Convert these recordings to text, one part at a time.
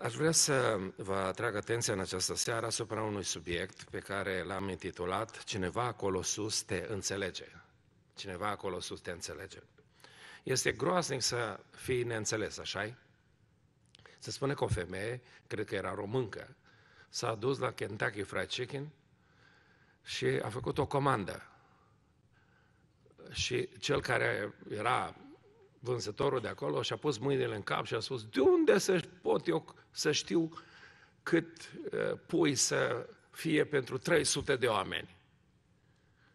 Aș vrea să vă atrag atenția în această seară asupra unui subiect pe care l-am intitulat Cineva acolo sus te înțelege. Cineva acolo sus te înțelege. Este groaznic să fii neînțeles, așa Se spune că o femeie, cred că era româncă, s-a dus la Kentucky Fried Chicken și a făcut o comandă. Și cel care era vânzătorul de acolo și-a pus mâinile în cap și a spus, de unde să pot eu să știu cât uh, pui să fie pentru 300 de oameni?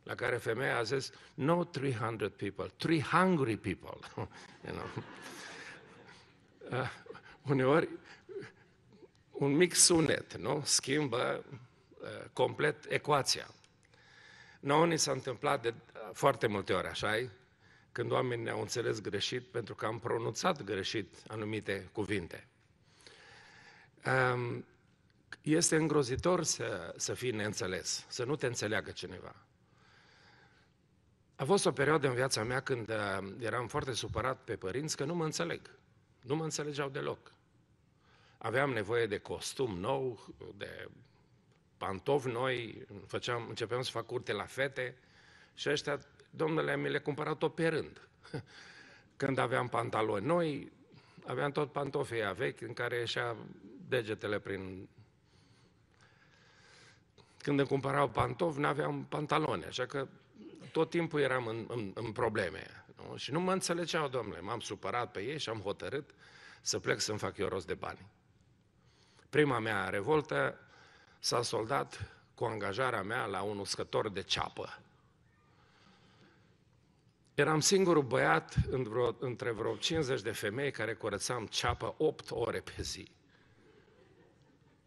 La care femeia a zis, no 300 people, three hungry people. you know. uh, uneori, un mic sunet, nu? Schimbă uh, complet ecuația. Nouă ni s-a întâmplat de foarte multe ori, așa când oamenii ne-au înțeles greșit pentru că am pronunțat greșit anumite cuvinte. Este îngrozitor să, să fii neînțeles, să nu te înțeleagă cineva. A fost o perioadă în viața mea când uh, eram foarte supărat pe părinți că nu mă înțeleg. Nu mă înțelegeau deloc. Aveam nevoie de costum nou, de pantofi noi, făceam, începeam să fac curte la fete și ăștia domnule, mi le cumpărat tot pe rând. Când aveam pantaloni noi, aveam tot pantofii vechi în care ieșea degetele prin... Când îmi cumpărau pantofi, nu aveam pantaloni, așa că tot timpul eram în, în, în probleme. Nu? Și nu mă înțelegeau, domnule, m-am supărat pe ei și am hotărât să plec să-mi fac eu rost de bani. Prima mea revoltă s-a soldat cu angajarea mea la un uscător de ceapă. Eram singurul băiat în vreo, între vreo 50 de femei care curățam ceapă 8 ore pe zi.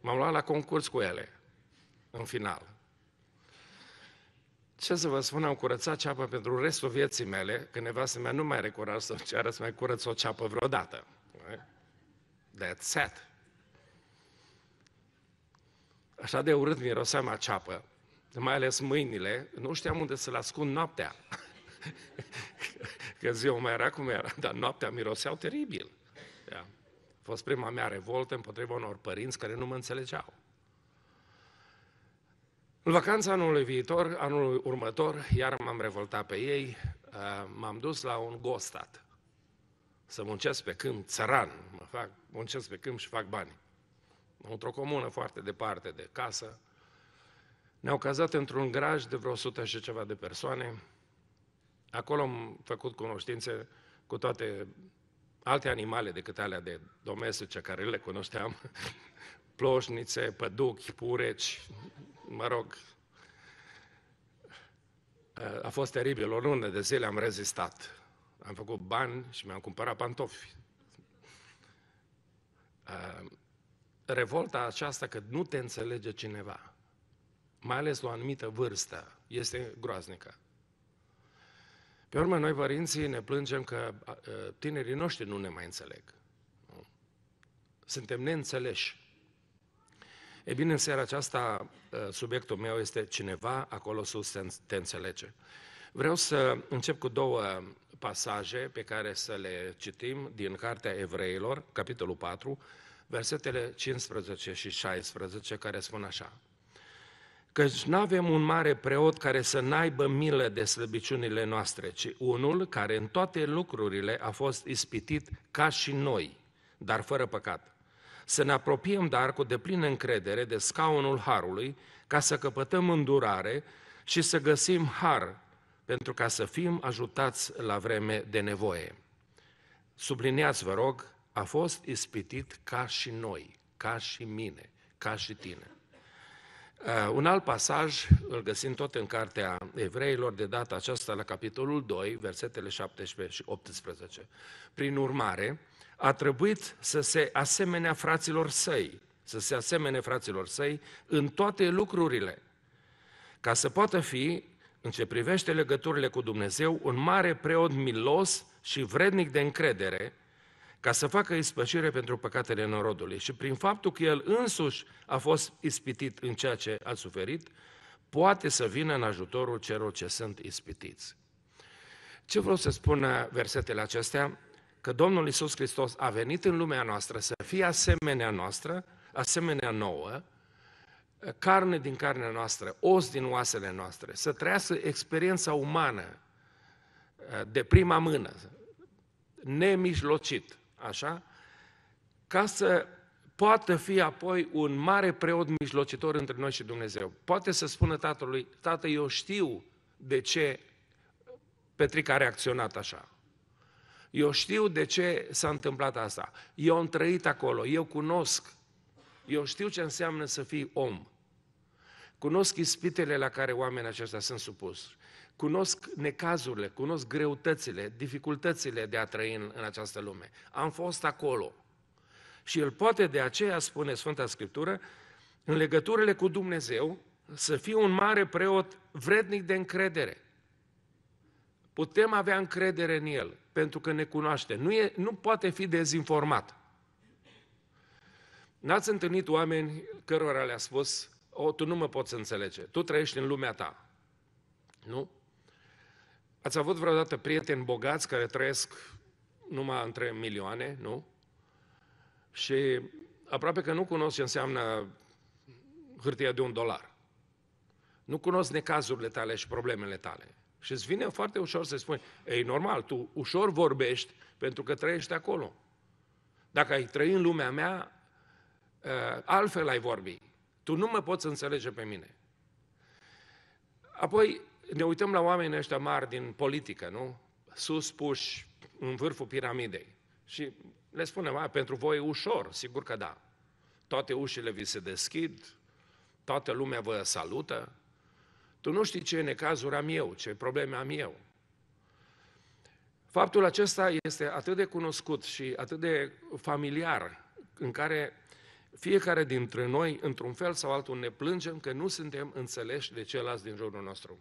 M-am luat la concurs cu ele, în final. Ce să vă spun, am curățat ceapă pentru restul vieții mele, că nevastă mea nu mai are curaj să ceară să mai curăț o ceapă vreodată. That's sad. Așa de urât miroseam ceapă, mai ales mâinile, nu știam unde să le ascund noaptea. că ziua mai era cum era, dar noaptea miroseau teribil. Da. A fost prima mea revoltă împotriva unor părinți care nu mă înțelegeau. În vacanța anului viitor, anul următor, iar m-am revoltat pe ei, uh, m-am dus la un gostat. Să muncesc pe câmp, țăran, mă fac, muncesc pe câmp și fac bani. Într-o comună foarte departe de casă. Ne-au cazat într-un graj de vreo 100 și ceva de persoane, Acolo am făcut cunoștințe cu toate alte animale decât alea de domestice care le cunoșteam, ploșnițe, păduchi, pureci, mă rog. A fost teribil, o lună de zile am rezistat. Am făcut bani și mi-am cumpărat pantofi. Revolta aceasta că nu te înțelege cineva, mai ales la o anumită vârstă, este groaznică. Pe urmă, noi, părinții, ne plângem că tinerii noștri nu ne mai înțeleg. Suntem neînțeleși. E bine, în seara aceasta, subiectul meu este cineva acolo sus te înțelege. Vreau să încep cu două pasaje pe care să le citim din Cartea Evreilor, capitolul 4, versetele 15 și 16, care spun așa căci nu avem un mare preot care să n-aibă milă de slăbiciunile noastre, ci unul care în toate lucrurile a fost ispitit ca și noi, dar fără păcat. Să ne apropiem, dar, cu deplină încredere de scaunul Harului, ca să căpătăm îndurare și să găsim har, pentru ca să fim ajutați la vreme de nevoie. Subliniați, vă rog, a fost ispitit ca și noi, ca și mine, ca și tine. Uh, un alt pasaj îl găsim tot în Cartea Evreilor, de data aceasta la capitolul 2, versetele 17 și 18. Prin urmare, a trebuit să se asemenea fraților săi, să se asemene fraților săi în toate lucrurile, ca să poată fi, în ce privește legăturile cu Dumnezeu, un mare preot milos și vrednic de încredere, ca să facă ispășire pentru păcatele norodului. Și prin faptul că el însuși a fost ispitit în ceea ce a suferit, poate să vină în ajutorul celor ce sunt ispitiți. Ce vreau să spun versetele acestea? că Domnul Isus Hristos a venit în lumea noastră să fie asemenea noastră, asemenea nouă, carne din carnea noastră, os din oasele noastre, să trăiască experiența umană de prima mână, nemijlocit, așa, ca să poată fi apoi un mare preot mijlocitor între noi și Dumnezeu. Poate să spună tatălui, tată, eu știu de ce Petrica a reacționat așa. Eu știu de ce s-a întâmplat asta. Eu am trăit acolo, eu cunosc, eu știu ce înseamnă să fii om. Cunosc ispitele la care oamenii aceștia sunt supuși. Cunosc necazurile, cunosc greutățile, dificultățile de a trăi în, în această lume. Am fost acolo. Și el poate de aceea, spune Sfânta Scriptură, în legăturile cu Dumnezeu, să fie un mare preot vrednic de încredere. Putem avea încredere în el, pentru că ne cunoaște. Nu, e, nu poate fi dezinformat. N-ați întâlnit oameni cărora le-a spus, o, tu nu mă poți înțelege, tu trăiești în lumea ta. Nu? Ați avut vreodată prieteni bogați care trăiesc numai între milioane, nu? Și aproape că nu cunosc ce înseamnă hârtia de un dolar. Nu cunosc necazurile tale și problemele tale. Și îți vine foarte ușor să spui, ei, normal, tu ușor vorbești pentru că trăiești acolo. Dacă ai trăi în lumea mea, ă, altfel ai vorbi. Tu nu mă poți înțelege pe mine. Apoi ne uităm la oamenii ăștia mari din politică, nu? Sus puși în vârful piramidei. Și le spunem, a, pentru voi e ușor, sigur că da. Toate ușile vi se deschid, toată lumea vă salută. Tu nu știi ce necazuri am eu, ce probleme am eu. Faptul acesta este atât de cunoscut și atât de familiar, în care fiecare dintre noi, într-un fel sau altul, ne plângem că nu suntem înțeleși de ceilalți din jurul nostru.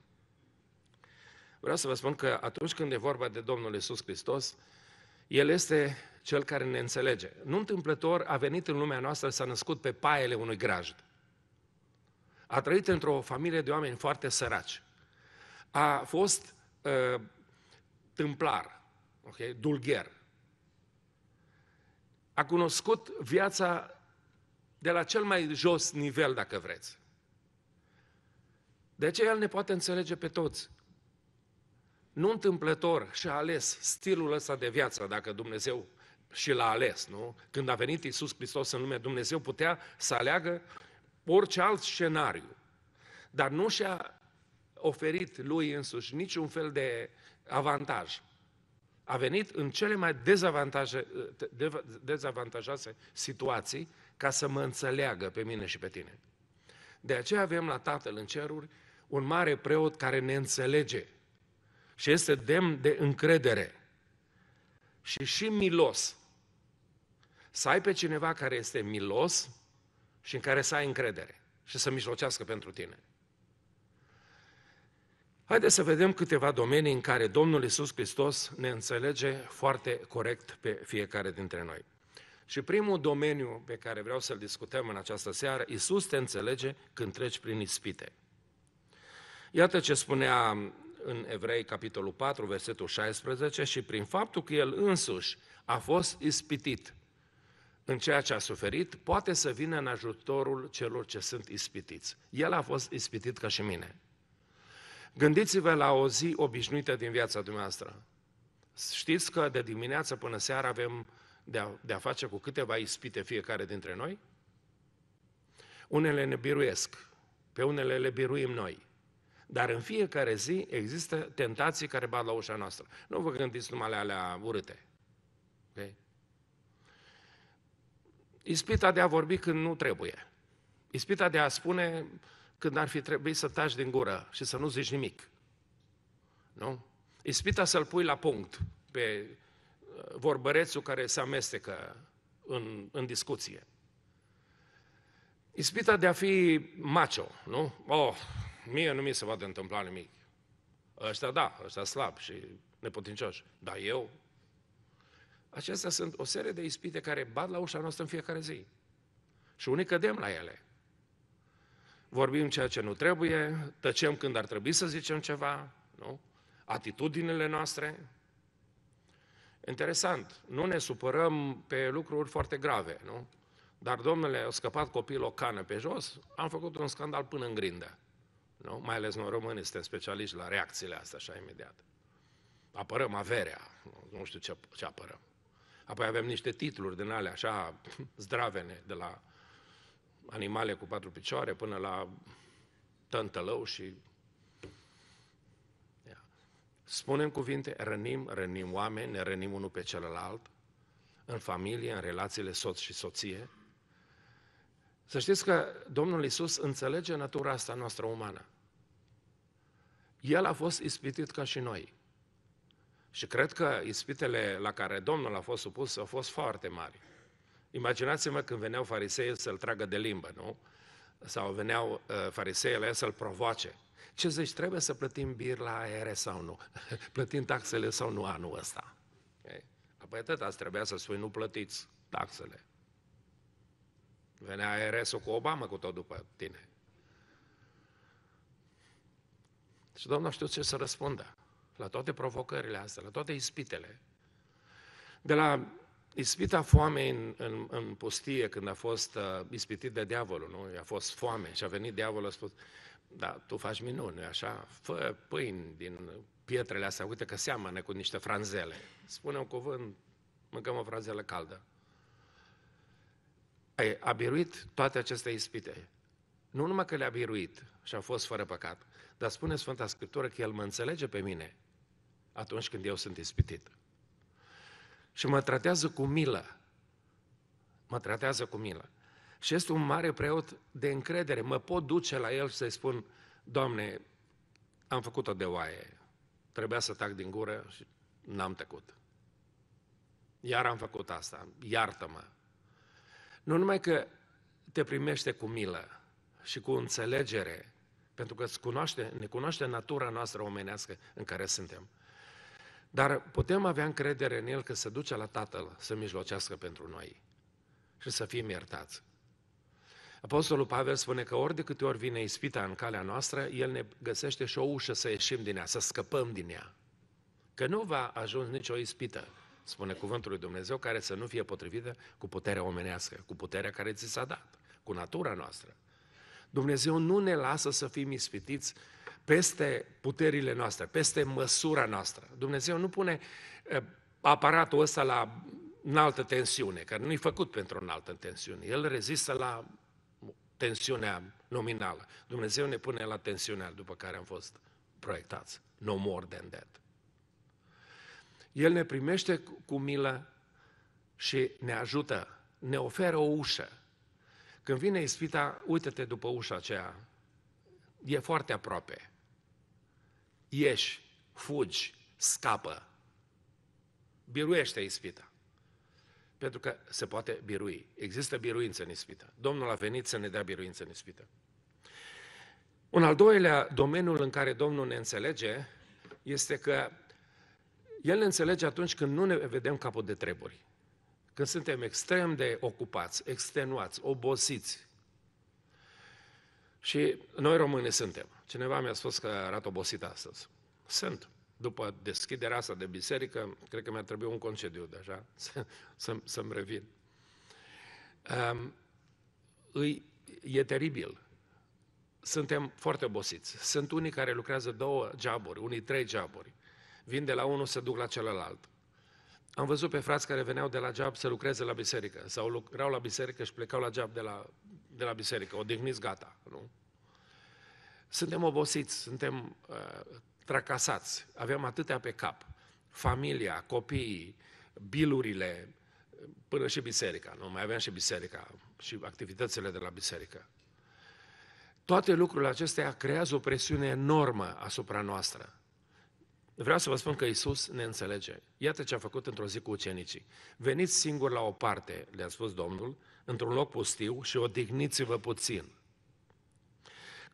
Vreau să vă spun că atunci când e vorba de Domnul Iisus Hristos, El este Cel care ne înțelege. Nu întâmplător a venit în lumea noastră, s-a născut pe paiele unui grajd. A trăit într-o familie de oameni foarte săraci. A fost uh, tâmplar, okay? dulgher. A cunoscut viața de la cel mai jos nivel, dacă vreți. De aceea El ne poate înțelege pe toți. Nu întâmplător și-a ales stilul ăsta de viață, dacă Dumnezeu și l-a ales, nu? Când a venit Iisus Hristos în lume, Dumnezeu putea să aleagă orice alt scenariu. Dar nu și-a oferit lui însuși niciun fel de avantaj. A venit în cele mai dezavantajoase situații ca să mă înțeleagă pe mine și pe tine. De aceea avem la Tatăl în ceruri un mare preot care ne înțelege și este demn de încredere și și milos. Să ai pe cineva care este milos și în care să ai încredere și să mijlocească pentru tine. Haideți să vedem câteva domenii în care Domnul Isus Hristos ne înțelege foarte corect pe fiecare dintre noi. Și primul domeniu pe care vreau să-l discutăm în această seară, Isus te înțelege când treci prin ispite. Iată ce spunea în Evrei, capitolul 4, versetul 16, și prin faptul că El însuși a fost ispitit în ceea ce a suferit, poate să vină în ajutorul celor ce sunt ispitiți. El a fost ispitit ca și mine. Gândiți-vă la o zi obișnuită din viața dumneavoastră. Știți că de dimineață până seara avem de a, de a face cu câteva ispite fiecare dintre noi? Unele ne biruiesc, pe unele le biruim noi. Dar în fiecare zi există tentații care bat la ușa noastră. Nu vă gândiți numai la alea urâte. Okay? Ispita de a vorbi când nu trebuie. Ispita de a spune când ar fi trebuit să taci din gură și să nu zici nimic. Nu? Ispita să-l pui la punct pe vorbărețul care se amestecă în, în discuție. Ispita de a fi macho, nu? Oh, mie nu mi se va întâmpla nimic. Ăștia da, ăștia slab și neputincioși. Dar eu? Acestea sunt o serie de ispite care bat la ușa noastră în fiecare zi. Și unii cădem la ele. Vorbim ceea ce nu trebuie, tăcem când ar trebui să zicem ceva, nu? Atitudinile noastre, Interesant, nu ne supărăm pe lucruri foarte grave, nu? Dar, domnule, a scăpat copilul o cană pe jos, am făcut un scandal până în grindă. Nu? Mai ales noi români suntem specialiști la reacțiile astea așa imediat. Apărăm averea, nu știu ce, ce apărăm. Apoi avem niște titluri din alea așa zdravene, de la animale cu patru picioare până la tântălău și... Spunem cuvinte, rănim, rănim oameni, ne rănim unul pe celălalt, în familie, în relațiile soț și soție. Să știți că Domnul Isus înțelege natura asta noastră umană. El a fost ispitit ca și noi. Și cred că ispitele la care Domnul a fost supus au fost foarte mari. Imaginați-vă când veneau farisei să-l tragă de limbă, nu? Sau veneau uh, farisei la el să-l provoace. Ce zici, trebuie să plătim bir la aere sau nu? plătim taxele sau nu anul ăsta? Okay? Apoi atât ați trebuia să spui, nu plătiți taxele. Venea ARS-ul cu Obama cu tot după tine. Și Domnul știu ce să răspundă la toate provocările astea, la toate ispitele. De la ispita foamei în, în, în pustie, când a fost uh, ispitit de diavolul, nu? A fost foame și a venit diavolul, a spus, da, tu faci minuni, așa, fă pâini din pietrele astea, uite că seamănă cu niște franzele. Spune un cuvânt, mâncăm o franzelă caldă. Ai, a biruit toate aceste ispite. Nu numai că le-a biruit și a fost fără păcat, dar spune Sfânta Scriptură că El mă înțelege pe mine atunci când eu sunt ispitit. Și mă tratează cu milă. Mă tratează cu milă. Și este un mare preot de încredere. Mă pot duce la el și să-i spun, Doamne, am făcut-o de oaie. Trebuia să tac din gură și n-am tăcut. Iar am făcut asta. Iartă-mă. Nu numai că te primește cu milă și cu înțelegere, pentru că îți cunoaște, ne cunoaște natura noastră omenească în care suntem. Dar putem avea încredere în El că se duce la Tatăl să mijlocească pentru noi și să fim iertați. Apostolul Pavel spune că ori de câte ori vine ispita în calea noastră, El ne găsește și o ușă să ieșim din ea, să scăpăm din ea. Că nu va ajunge nicio ispită, spune cuvântul lui Dumnezeu, care să nu fie potrivită cu puterea omenească, cu puterea care ți s-a dat, cu natura noastră. Dumnezeu nu ne lasă să fim ispitiți peste puterile noastre, peste măsura noastră. Dumnezeu nu pune eh, aparatul ăsta la înaltă tensiune, care nu e făcut pentru înaltă tensiune. El rezistă la tensiunea nominală. Dumnezeu ne pune la tensiunea după care am fost proiectați. No more than that. El ne primește cu milă și ne ajută, ne oferă o ușă. Când vine ispita, uite-te după ușa aceea, e foarte aproape ieși, fugi, scapă. Biruiește ispita. Pentru că se poate birui. Există biruință în ispită. Domnul a venit să ne dea biruință în ispită. Un al doilea domeniul în care Domnul ne înțelege este că El ne înțelege atunci când nu ne vedem capul de treburi. Când suntem extrem de ocupați, extenuați, obosiți. Și noi români suntem. Cineva mi-a spus că arată obosit astăzi. Sunt. După deschiderea asta de biserică, cred că mi-a trebuit un concediu deja să, să-mi revin. Um, îi, e teribil. Suntem foarte obosiți. Sunt unii care lucrează două joburi, unii trei joburi. Vin de la unul, să duc la celălalt. Am văzut pe frați care veneau de la job să lucreze la biserică sau lucrau la biserică și plecau la job de la, de la biserică. Odihniți, gata. Nu? Suntem obosiți, suntem uh, tracasați, avem atâtea pe cap. Familia, copiii, bilurile, până și biserica. Nu mai avem și biserica și activitățile de la biserică. Toate lucrurile acestea creează o presiune enormă asupra noastră. Vreau să vă spun că Isus ne înțelege. Iată ce a făcut într-o zi cu ucenicii. Veniți singur la o parte, le-a spus Domnul, într-un loc pustiu și odihniți-vă puțin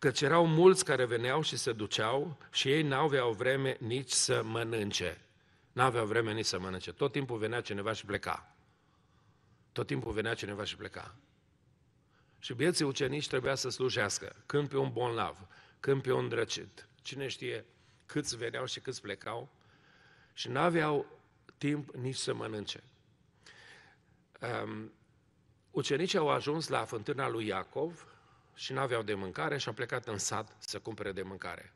căci erau mulți care veneau și se duceau și ei n-aveau vreme nici să mănânce. N-aveau vreme nici să mănânce. Tot timpul venea cineva și pleca. Tot timpul venea cineva și pleca. Și bieții ucenici trebuia să slujească, când pe un bolnav, când pe un drăcit. Cine știe câți veneau și câți plecau și n-aveau timp nici să mănânce. Um, ucenicii au ajuns la fântâna lui Iacov și n-aveau de mâncare și au plecat în sat să cumpere de mâncare.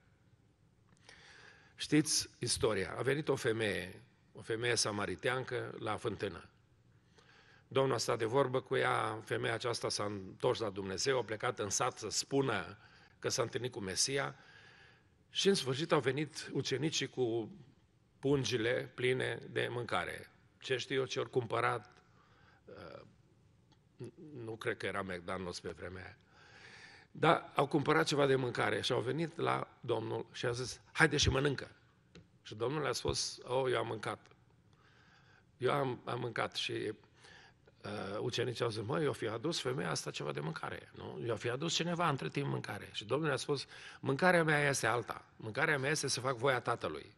Știți istoria. A venit o femeie, o femeie samariteancă la fântână. Domnul a stat de vorbă cu ea, femeia aceasta s-a întors la Dumnezeu, a plecat în sat să spună că s-a întâlnit cu Mesia și în sfârșit au venit ucenicii cu pungile pline de mâncare. Ce știu eu ce ori cumpărat, uh, nu cred că era McDonald's pe vremea aia. Dar au cumpărat ceva de mâncare și au venit la Domnul și a zis, haide și mănâncă. Și Domnul le-a spus, oh, eu am mâncat. Eu am, am mâncat și uh, ucenicii au zis, măi, eu fi adus femeia asta ceva de mâncare, nu? Eu fi adus cineva între timp mâncare. Și Domnul a spus, mâncarea mea este alta. Mâncarea mea este să fac voia Tatălui.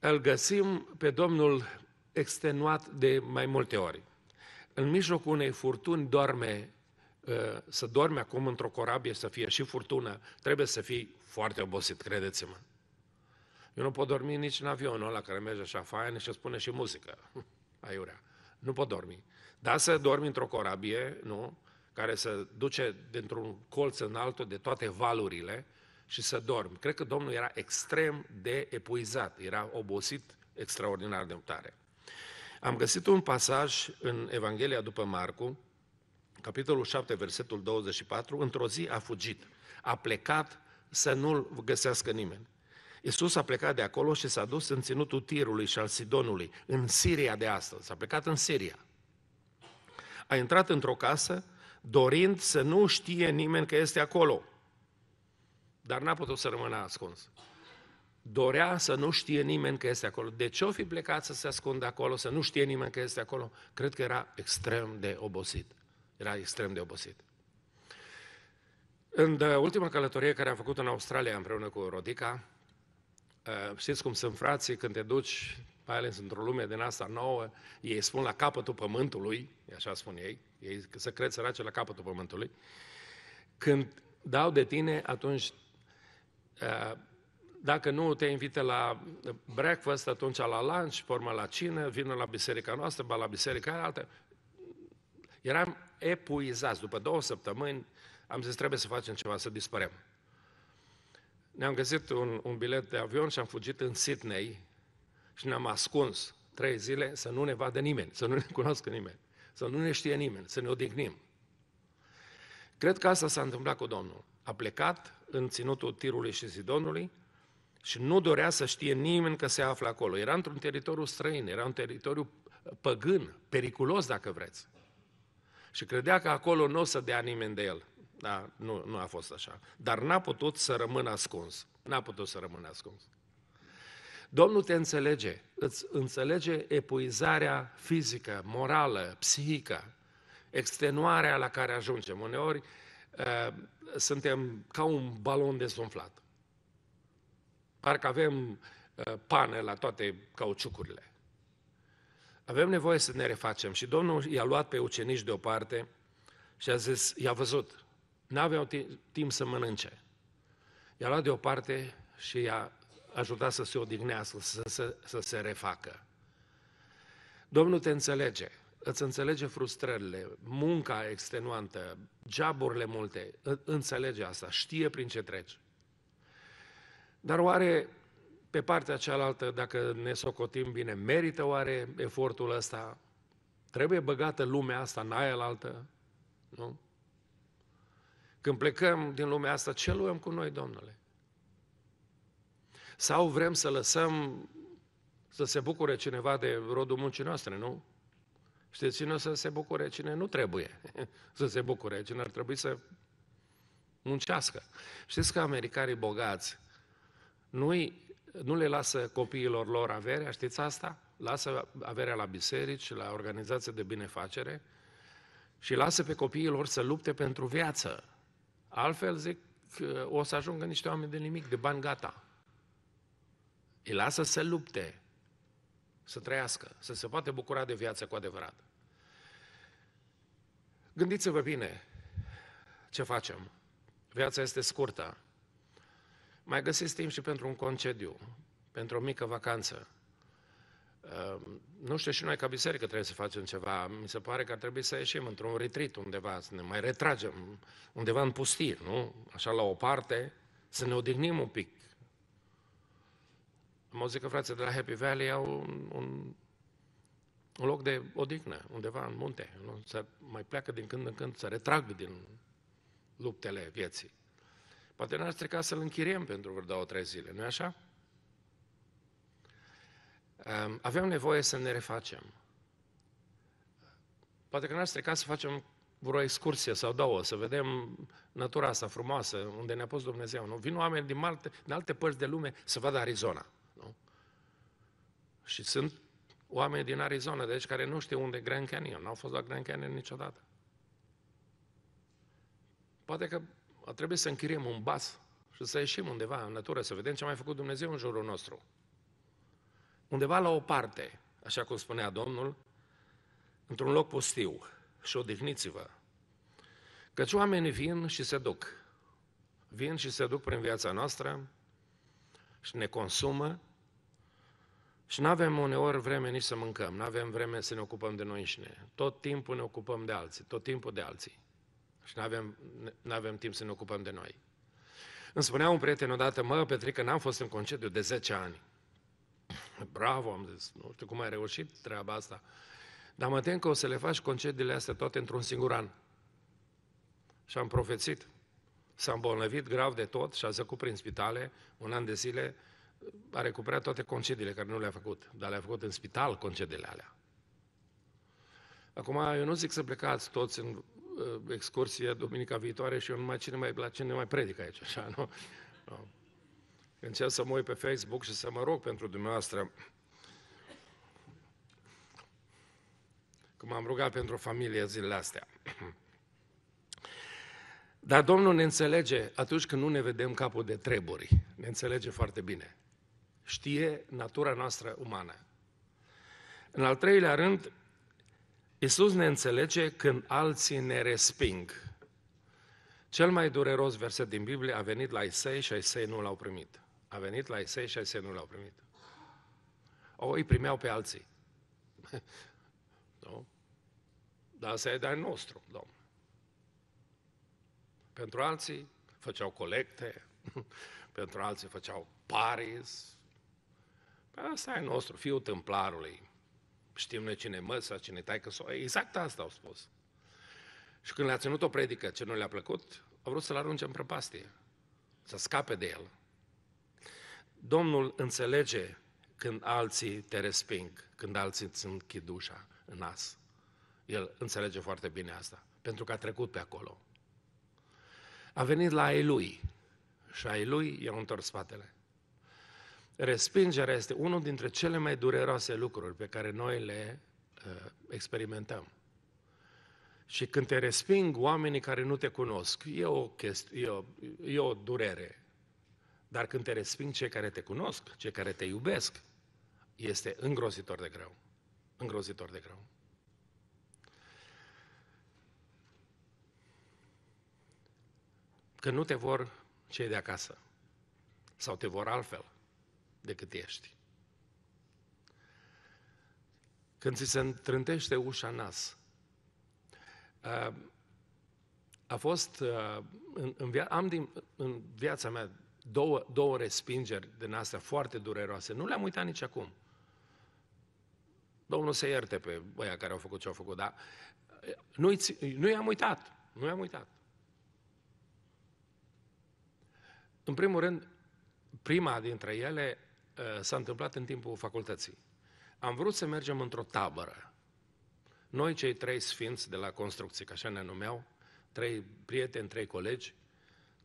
Îl găsim pe Domnul extenuat de mai multe ori. În mijlocul unei furtuni doarme, uh, să dormi acum într-o corabie, să fie și furtună, trebuie să fii foarte obosit, credeți-mă. Eu nu pot dormi nici în avionul ăla care merge așa fain și spune și muzică. Aiurea. Nu pot dormi. Dar să dormi într-o corabie, nu? Care să duce dintr-un colț în altul de toate valurile și să dormi. Cred că Domnul era extrem de epuizat, era obosit extraordinar de tare. Am găsit un pasaj în Evanghelia după Marcu, capitolul 7, versetul 24, într-o zi a fugit, a plecat să nu-l găsească nimeni. Iisus a plecat de acolo și s-a dus în ținutul Tirului și al Sidonului, în Siria de astăzi. S-a plecat în Siria. A intrat într-o casă dorind să nu știe nimeni că este acolo. Dar n-a putut să rămână ascuns. Dorea să nu știe nimeni că este acolo. De ce o fi plecat să se ascundă acolo, să nu știe nimeni că este acolo? Cred că era extrem de obosit. Era extrem de obosit. În uh, ultima călătorie care am făcut în Australia împreună cu Rodica, Uh, știți cum sunt frații când te duci, mai ales într-o lume din asta nouă, ei spun la capătul pământului, așa spun ei, ei să cred sărace la capătul pământului, când dau de tine, atunci uh, dacă nu te invită la breakfast, atunci la lunch, pe urmă la cină, vină la biserica noastră, ba la biserica aia altă. Eram epuizați. După două săptămâni am zis, trebuie să facem ceva, să dispărem. Ne-am găsit un, un bilet de avion și am fugit în Sydney și ne-am ascuns trei zile să nu ne vadă nimeni, să nu ne cunoască nimeni, să nu ne știe nimeni, să ne odihnim. Cred că asta s-a întâmplat cu Domnul. A plecat în ținutul Tirului și Sidonului și nu dorea să știe nimeni că se află acolo. Era într-un teritoriu străin, era un teritoriu păgân, periculos dacă vreți. Și credea că acolo nu o să dea nimeni de el. Da, nu, nu a fost așa. Dar n-a putut să rămână ascuns. N-a putut să rămână ascuns. Domnul te înțelege, îți înțelege epuizarea fizică, morală, psihică, extenuarea la care ajungem. Uneori uh, suntem ca un balon dezumflat. Parcă avem uh, pane la toate cauciucurile. Avem nevoie să ne refacem și Domnul i-a luat pe ucenici deoparte și a zis, i-a văzut, N-aveau timp să mănânce. I-a luat deoparte și i-a ajutat să se odihnească, să, să, să se refacă. Domnul te înțelege, îți înțelege frustrările, munca extenuantă, jaburile multe, înțelege asta, știe prin ce treci. Dar oare pe partea cealaltă, dacă ne socotim bine, merită oare efortul ăsta? Trebuie băgată lumea asta în aia altă? Nu? Când plecăm din lumea asta, ce luăm cu noi, Domnule? Sau vrem să lăsăm să se bucure cineva de rodul muncii noastre, nu? Știți cine o să se bucure? Cine nu trebuie să se bucure, cine ar trebui să muncească. Știți că americanii bogați nu, nu le lasă copiilor lor averea, știți asta? Lasă averea la biserici, la organizații de binefacere și lasă pe copiii lor să lupte pentru viață. Altfel, zic, o să ajungă niște oameni de nimic, de bani gata. Îi lasă să lupte, să trăiască, să se poate bucura de viață cu adevărat. Gândiți-vă bine ce facem. Viața este scurtă. Mai găsiți timp și pentru un concediu, pentru o mică vacanță. Ehm, nu știu și noi ca biserică trebuie să facem ceva. Mi se pare că ar trebui să ieșim într-un retreat undeva, să ne mai retragem undeva în pustie, nu? Așa la o parte, să ne odihnim un pic. Am auzit că frații de la Happy Valley au un, un, un loc de odihnă, undeva în munte. Nu? Să mai pleacă din când în când, să retrag din luptele vieții. Poate n-ar strica să-l închiriem pentru vreo două, trei zile, nu-i așa? Avem nevoie să ne refacem. Poate că n-ar strica să facem vreo excursie sau două, să vedem natura asta frumoasă, unde ne-a pus Dumnezeu. Nu? Vin oameni din alte, din alte părți de lume să vadă Arizona. Nu? Și sunt oameni din Arizona, deci care nu știu unde e Grand Canyon, n-au fost la Grand Canyon niciodată. Poate că trebuie să închiriem un bas și să ieșim undeva în natură, să vedem ce a mai făcut Dumnezeu în jurul nostru undeva la o parte, așa cum spunea Domnul, într-un loc pustiu și odihniți-vă. Căci oamenii vin și se duc. Vin și se duc prin viața noastră și ne consumă și nu avem uneori vreme nici să mâncăm, nu avem vreme să ne ocupăm de noi înșine. Tot timpul ne ocupăm de alții, tot timpul de alții. Și nu avem, nu avem timp să ne ocupăm de noi. Îmi spunea un prieten odată, mă, Petrică, n-am fost în concediu de 10 ani. Bravo, am zis, nu știu cum ai reușit treaba asta. Dar mă tem că o să le faci concediile astea toate într-un singur an. Și am profețit. S-a îmbolnăvit grav de tot și a zăcut prin spitale un an de zile, a recuperat toate concediile care nu le-a făcut, dar le-a făcut în spital concediile alea. Acum, eu nu zic să plecați toți în uh, excursie duminica viitoare și eu nu mai cine mai, la cine mai predic aici, așa, nu? nu. Încerc să mă uit pe Facebook și să mă rog pentru dumneavoastră. Cum am rugat pentru familie zilele astea. Dar Domnul ne înțelege atunci când nu ne vedem capul de treburi. Ne înțelege foarte bine. Știe natura noastră umană. În al treilea rând, Iisus ne înțelege când alții ne resping. Cel mai dureros verset din Biblie a venit la Isai și Isai nu l-au primit. A venit la Isai și Isai nu l-au primit. O, îi primeau pe alții. nu? Dar asta e de nostru, domn. Pentru alții făceau colecte, pentru alții făceau paris. Asta e nostru, fiul templarului. Știm noi cine măsa, cine taică so. Exact asta au spus. Și când le-a ținut o predică ce nu le-a plăcut, au vrut să-l arunce în prăpastie, să scape de el. Domnul înțelege când alții te resping, când alții îți închid ușa în nas. El înțelege foarte bine asta, pentru că a trecut pe acolo. A venit la ei lui și ai lui i-au întors spatele. Respingerea este unul dintre cele mai dureroase lucruri pe care noi le uh, experimentăm. Și când te resping oamenii care nu te cunosc, e o, chestie, e o, e o durere dar când te resping cei care te cunosc, cei care te iubesc, este îngrozitor de greu. Îngrozitor de greu. Că nu te vor cei de acasă. Sau te vor altfel decât ești. Când ți se întrântește ușa nas, a fost, în, în via, am din, în viața mea două, două respingeri din astea foarte dureroase. Nu le-am uitat nici acum. Domnul se ierte pe băia care au făcut ce au făcut, dar nu, nu i-am uitat. Nu i-am uitat. În primul rând, prima dintre ele uh, s-a întâmplat în timpul facultății. Am vrut să mergem într-o tabără. Noi, cei trei sfinți de la construcție, ca așa ne numeau, trei prieteni, trei colegi,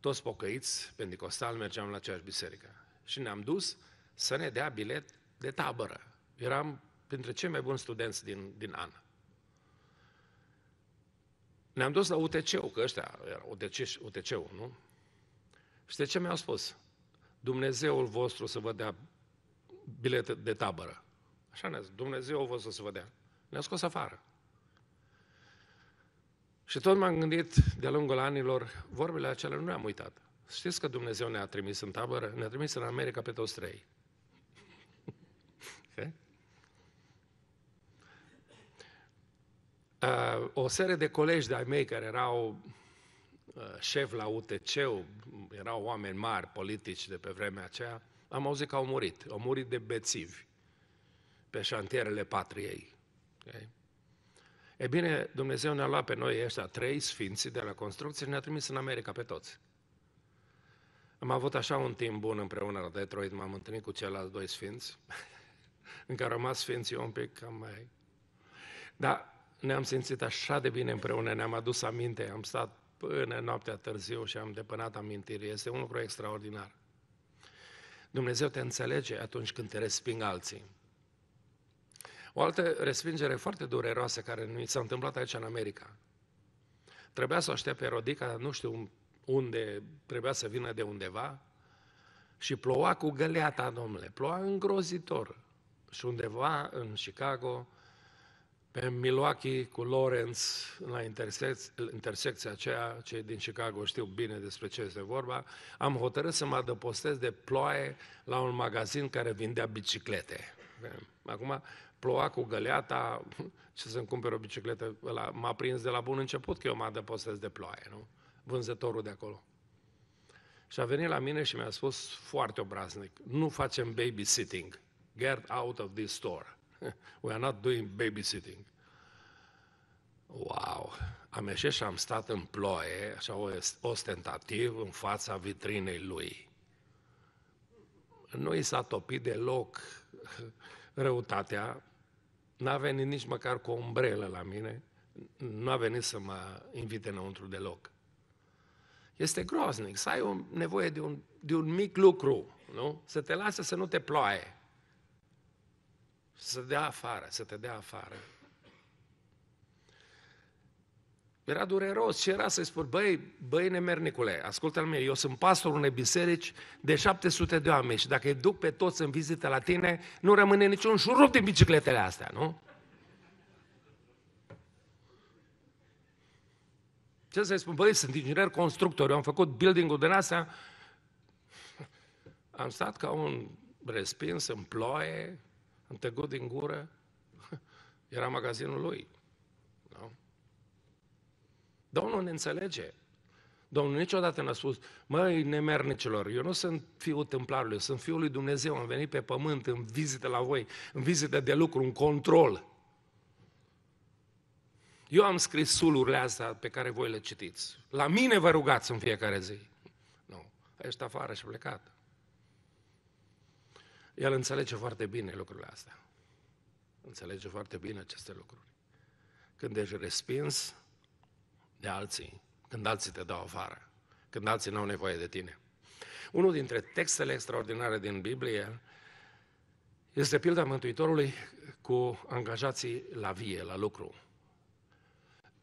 toți pocăiți, pentecostal, mergeam la aceeași biserică. Și ne-am dus să ne dea bilet de tabără. Eram printre cei mai buni studenți din, din an. Ne-am dus la UTC-ul, că ăștia, UTC, UTC-ul, nu? Și de ce mi-au spus? Dumnezeul vostru să vă dea bilete de tabără. Așa ne-a zis, Dumnezeul vostru să vă dea. Ne-a scos afară. Și tot m-am gândit de-a lungul anilor, vorbele acelea nu le-am uitat. Știți că Dumnezeu ne-a trimis în tabără? Ne-a trimis în America pe toți trei. Eh? o serie de colegi de-ai mei care erau uh, șef la utc erau oameni mari, politici de pe vremea aceea, am auzit că au murit. Au murit de bețivi pe șantierele patriei. Okay? E bine, Dumnezeu ne-a luat pe noi ăștia trei sfinți de la construcție și ne-a trimis în America pe toți. Am avut așa un timp bun împreună la Detroit, m-am întâlnit cu ceilalți doi sfinți, în care au rămas sfinții un pic cam mai... Dar ne-am simțit așa de bine împreună, ne-am adus aminte, am stat până noaptea târziu și am depănat amintiri. Este un lucru extraordinar. Dumnezeu te înțelege atunci când te resping alții. O altă respingere foarte dureroasă care nu s-a întâmplat aici în America. Trebuia să o aștept pe Rodica, nu știu unde, trebuia să vină de undeva și ploua cu găleata, domnule, ploua îngrozitor. Și undeva în Chicago, pe Milwaukee cu Lawrence, la intersec- intersecția aceea, cei din Chicago știu bine despre ce este vorba, am hotărât să mă adăpostez de ploaie la un magazin care vindea biciclete. Acum, ploua cu găleata, ce să-mi cumpere o bicicletă, ăla m-a prins de la bun început că eu mă adăpostez de ploaie, nu? Vânzătorul de acolo. Și a venit la mine și mi-a spus foarte obraznic, nu facem babysitting, get out of this store. We are not doing babysitting. Wow! Am ieșit și am stat în ploaie, așa ostentativ, în fața vitrinei lui. Nu i s-a topit deloc răutatea, n-a venit nici măcar cu o umbrelă la mine, nu a venit să mă invite înăuntru deloc. Este groaznic să ai o nevoie de un, de un mic lucru, nu? Să te lasă să nu te ploaie. Să te dea afară, să te dea afară. Era dureros și era să-i spun, băi, băi nemernicule, ascultă-l mie, eu sunt pastorul unei biserici de 700 de oameni și dacă îi duc pe toți în vizită la tine, nu rămâne niciun șurup din bicicletele astea, nu? Ce să-i spun, băi, sunt inginer constructor, eu am făcut building-ul din astea, am stat ca un respins în ploaie, am tăgut din gură, era magazinul lui. Domnul ne înțelege. Domnul niciodată n-a spus, măi, nemernicilor, eu nu sunt fiul templarului, eu sunt fiul lui Dumnezeu, am venit pe pământ în vizită la voi, în vizită de lucru, în control. Eu am scris sulurile astea pe care voi le citiți. La mine vă rugați în fiecare zi. Nu, ești afară și plecat. El înțelege foarte bine lucrurile astea. Înțelege foarte bine aceste lucruri. Când ești respins, de alții, când alții te dau afară, când alții nu au nevoie de tine. Unul dintre textele extraordinare din Biblie este pilda Mântuitorului cu angajații la vie, la lucru.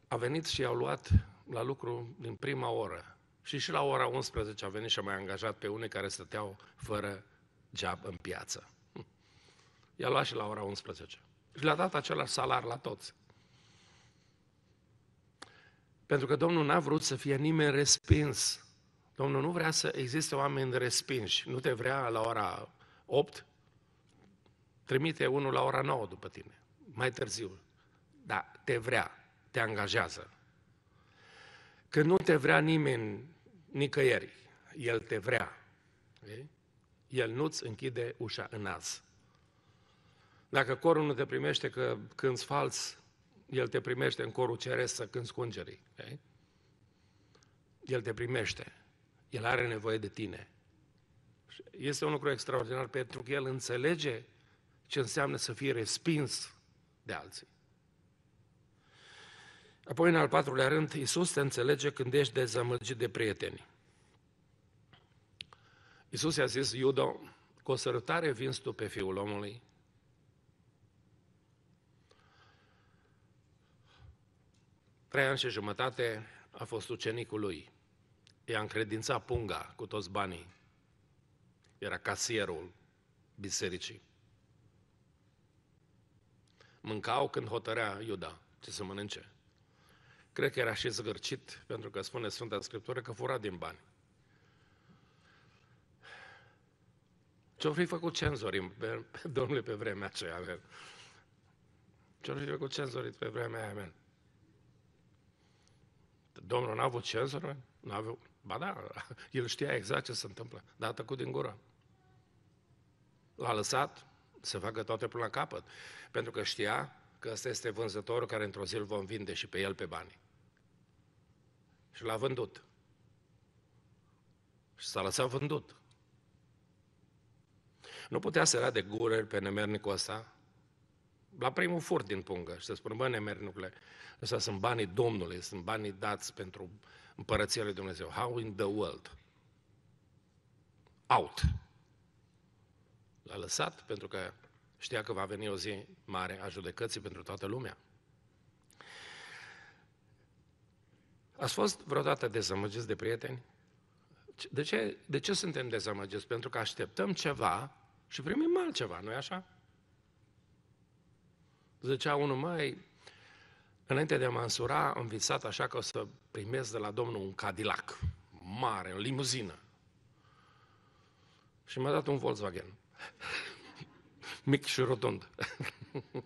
A venit și i-au luat la lucru din prima oră. Și și la ora 11 a venit și a mai angajat pe unii care stăteau fără job în piață. I-a luat și la ora 11. Și le-a dat același salar la toți. Pentru că Domnul n-a vrut să fie nimeni respins. Domnul nu vrea să existe oameni respinși. Nu te vrea la ora 8, trimite unul la ora 9 după tine, mai târziu. Da, te vrea, te angajează. Când nu te vrea nimeni nicăieri, El te vrea. Okay? El nu-ți închide ușa în nas. Dacă corul nu te primește că când fals, el te primește în corul ceresc să cânți cungerii. Okay? El te primește. El are nevoie de tine. Este un lucru extraordinar pentru că El înțelege ce înseamnă să fie respins de alții. Apoi, în al patrulea rând, Iisus te înțelege când ești dezamăgit de prieteni. Iisus i-a zis, Iudo, cu o sărătare vinzi tu pe Fiul omului, Trei ani și jumătate a fost ucenicul lui. I-a încredințat punga cu toți banii. Era casierul bisericii. Mâncau când hotărea Iuda ce să mănânce. Cred că era și zgârcit, pentru că spune Sfânta Scriptură că fura din bani. Ce-au fi făcut cenzorii, domnule, pe vremea aceea, amen? Ce-au fi făcut cenzorii pe vremea aia, amen? Domnul n-a avut cenzură? N-a avut... Ba da, el știa exact ce se întâmplă, dar a tăcut din gură. L-a lăsat să facă toate până la capăt, pentru că știa că ăsta este vânzătorul care într-o zi îl vom vinde și pe el pe bani. Și l-a vândut. Și s-a lăsat vândut. Nu putea să era de gură pe nemernicul ăsta, la primul furt din pungă și să spună, bă, nemernicule, ăsta sunt banii Domnului, sunt banii dați pentru împărăția lui Dumnezeu. How in the world? Out. L-a lăsat pentru că știa că va veni o zi mare a judecății pentru toată lumea. Ați fost vreodată dezamăgiți de prieteni? De ce, de ce suntem dezamăgiți? Pentru că așteptăm ceva și primim altceva, nu-i așa? Zicea unul, mai înainte de a mă însura, am visat așa că o să primesc de la Domnul un Cadillac, mare, o limuzină. Și mi-a dat un Volkswagen. Mic și rotund.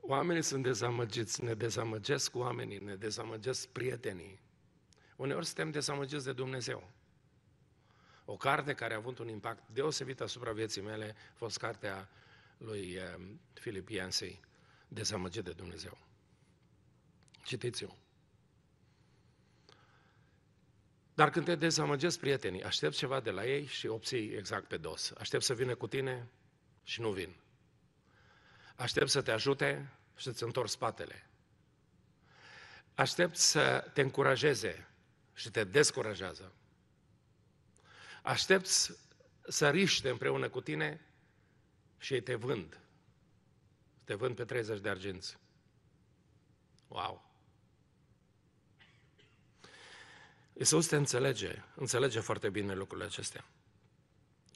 Oamenii sunt dezamăgiți, ne dezamăgesc oamenii, ne dezamăgesc prietenii. Uneori suntem dezamăgiți de Dumnezeu. O carte care a avut un impact deosebit asupra vieții mele a fost cartea lui Philip eh, Yancey, Dezamăgit de Dumnezeu. Citiți-o. Dar când te dezamăgesc prietenii, aștept ceva de la ei și obții exact pe dos. Aștept să vină cu tine și nu vin. Aștept să te ajute și să-ți întorci spatele. Aștept să te încurajeze și te descurajează. Aștept să riște împreună cu tine și ei te vând. Te vând pe 30 de arginți. Wow! Iisus te înțelege, înțelege foarte bine lucrurile acestea.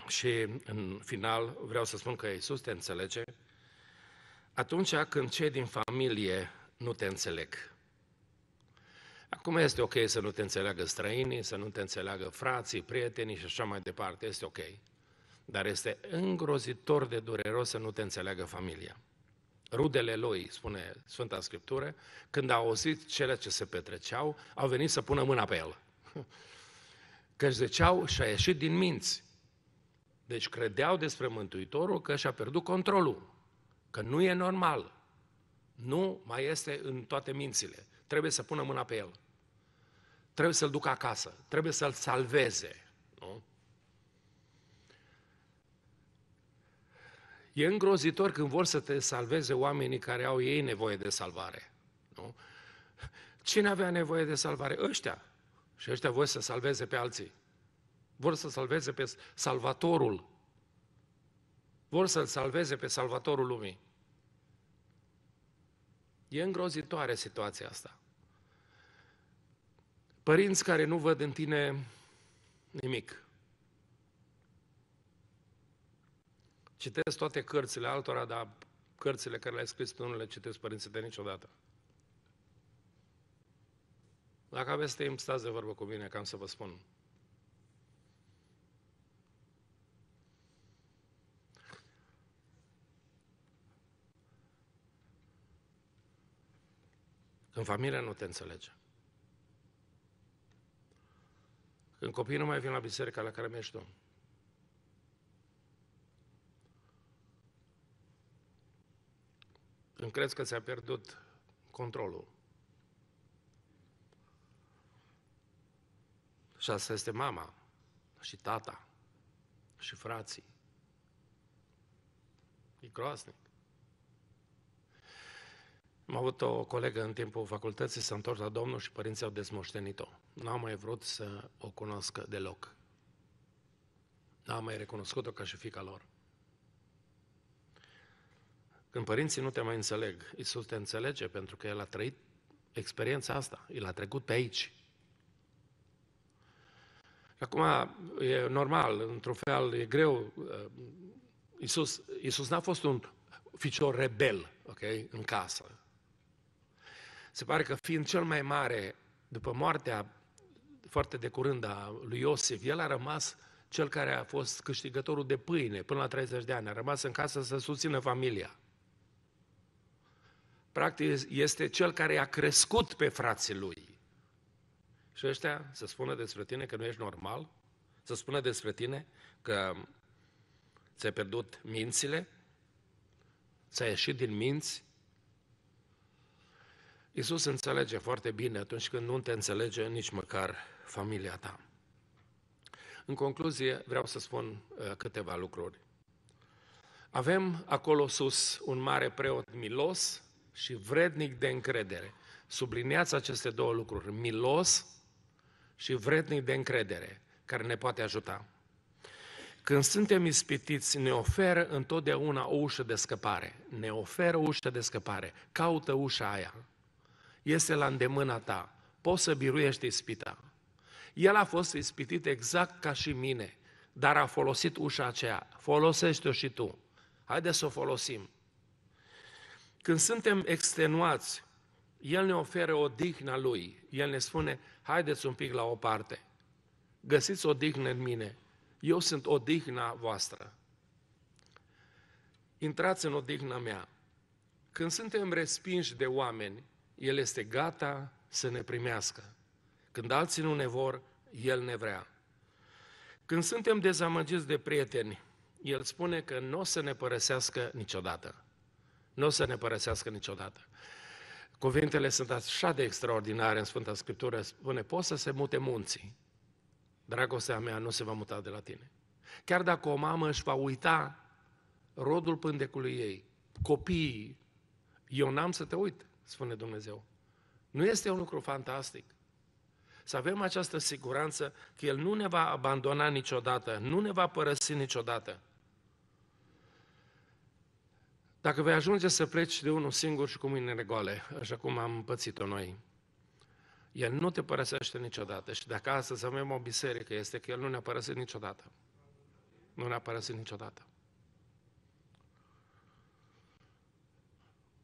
Și în final vreau să spun că Iisus te înțelege atunci când cei din familie nu te înțeleg. Acum este ok să nu te înțeleagă străinii, să nu te înțeleagă frații, prietenii și așa mai departe, este ok. Dar este îngrozitor de dureros să nu te înțeleagă familia. Rudele lui, spune Sfânta Scriptură, când au auzit cele ce se petreceau, au venit să pună mâna pe el. Că își ziceau și-a ieșit din minți. Deci credeau despre Mântuitorul că și-a pierdut controlul, că nu e normal, nu mai este în toate mințile. Trebuie să pună mâna pe el. Trebuie să-l ducă acasă. Trebuie să-l salveze. Nu? E îngrozitor când vor să te salveze oamenii care au ei nevoie de salvare. Nu? Cine avea nevoie de salvare? Ăștia. Și ăștia vor să salveze pe alții. Vor să salveze pe Salvatorul. Vor să-L salveze pe Salvatorul lumii. E îngrozitoare situația asta. Părinți care nu văd în tine nimic. Citesc toate cărțile altora, dar cărțile care le-ai scris tu nu le citesc părinții de niciodată. Dacă aveți timp, stați de vorbă cu mine, cam să vă spun. Când familia nu te înțelege. Când copiii nu mai vin la biserica la care mergi tu. Când crezi că ți-a pierdut controlul. Și asta este mama și tata și frații. E groaznic. Am avut o colegă în timpul facultății, s-a întors la Domnul și părinții au dezmoștenit-o. N-am mai vrut să o cunoască deloc. N-am mai recunoscut-o ca și fica lor. Când părinții nu te mai înțeleg, Iisus te înțelege pentru că El a trăit experiența asta, El a trecut pe aici. Acum, e normal, într-un fel, e greu. Iisus, Iisus n-a fost un ficior rebel, ok, în casă. Se pare că fiind cel mai mare, după moartea foarte de curând a lui Iosif, el a rămas cel care a fost câștigătorul de pâine până la 30 de ani, a rămas în casă să susțină familia. practic este cel care a crescut pe frații lui. Și ăștia să spună despre tine că nu ești normal, să spună despre tine că ți-ai pierdut mințile, ți-ai ieșit din minți. Iisus înțelege foarte bine atunci când nu te înțelege nici măcar familia ta. În concluzie, vreau să spun uh, câteva lucruri. Avem acolo sus un mare preot milos și vrednic de încredere. Subliniați aceste două lucruri, milos și vrednic de încredere, care ne poate ajuta. Când suntem ispitiți, ne oferă întotdeauna o ușă de scăpare. Ne oferă o ușă de scăpare. Caută ușa aia. Este la îndemâna ta. Poți să biruiești ispita. El a fost ispitit exact ca și mine, dar a folosit ușa aceea. Folosește-o și tu. Haideți să o folosim. Când suntem extenuați, El ne oferă o dihnă Lui. El ne spune, haideți un pic la o parte. Găsiți o dihnă în mine. Eu sunt o dihnă voastră. Intrați în odihna mea. Când suntem respinși de oameni, El este gata să ne primească. Când alții nu ne vor, El ne vrea. Când suntem dezamăgiți de prieteni, El spune că nu o să ne părăsească niciodată. Nu o să ne părăsească niciodată. Cuvintele sunt așa de extraordinare în Sfânta Scriptură, spune, poți să se mute munții. Dragostea mea nu se va muta de la tine. Chiar dacă o mamă își va uita rodul pândecului ei, copiii, eu n-am să te uit, spune Dumnezeu. Nu este un lucru fantastic? Să avem această siguranță că El nu ne va abandona niciodată, nu ne va părăsi niciodată. Dacă vei ajunge să pleci de unul singur și cu mâinile goale, așa cum am pățit-o noi, El nu te părăsește niciodată. Și dacă astăzi avem o biserică, este că El nu ne-a părăsit niciodată. Nu ne-a părăsit niciodată.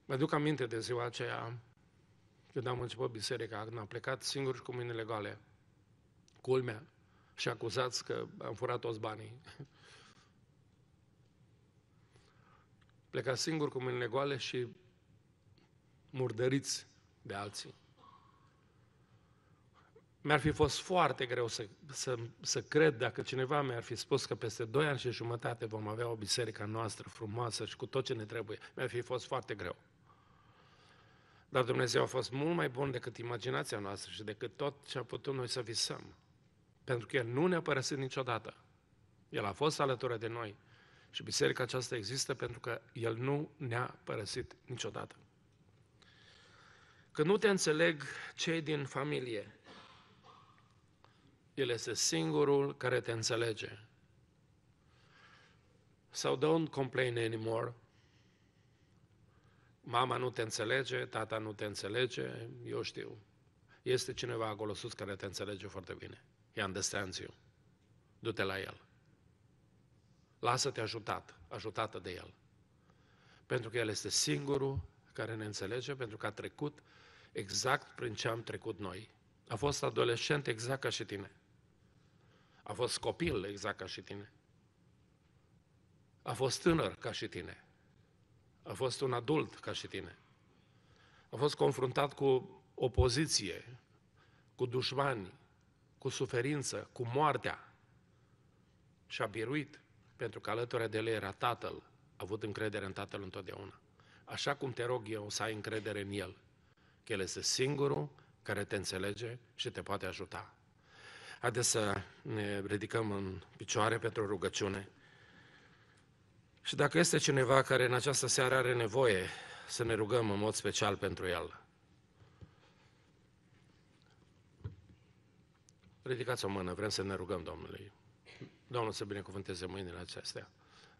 Mă duc aminte de ziua aceea când am început biserica, când am plecat singur și cu mâinile goale, culmea, și acuzați că am furat toți banii. Plecat singur cu mâinile goale și murdăriți de alții. Mi-ar fi fost foarte greu să, să, să cred dacă cineva mi-ar fi spus că peste doi ani și jumătate vom avea o biserică noastră frumoasă și cu tot ce ne trebuie. Mi-ar fi fost foarte greu. Dar Dumnezeu a fost mult mai bun decât imaginația noastră și decât tot ce a putut noi să visăm. Pentru că El nu ne-a părăsit niciodată. El a fost alături de noi. Și biserica aceasta există pentru că El nu ne-a părăsit niciodată. Când nu te înțeleg cei din familie, El este singurul care te înțelege. So don't complain anymore mama nu te înțelege, tata nu te înțelege, eu știu. Este cineva acolo sus care te înțelege foarte bine. He understands you. Du-te la el. Lasă-te ajutat, ajutată de el. Pentru că el este singurul care ne înțelege, pentru că a trecut exact prin ce am trecut noi. A fost adolescent exact ca și tine. A fost copil exact ca și tine. A fost tânăr ca și tine. A fost un adult ca și tine. A fost confruntat cu opoziție, cu dușmani, cu suferință, cu moartea. Și a biruit, pentru că alături de el era Tatăl, a avut încredere în Tatăl întotdeauna. Așa cum te rog eu să ai încredere în El, că El este singurul care te înțelege și te poate ajuta. Haideți să ne ridicăm în picioare pentru rugăciune. Și dacă este cineva care în această seară are nevoie să ne rugăm în mod special pentru el, ridicați o mână, vrem să ne rugăm Domnului. Domnul să binecuvânteze mâinile acestea.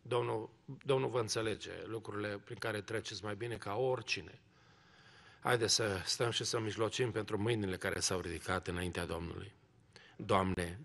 Domnul, Domnul vă înțelege lucrurile prin care treceți mai bine ca oricine. Haideți să stăm și să mijlocim pentru mâinile care s-au ridicat înaintea Domnului. Doamne,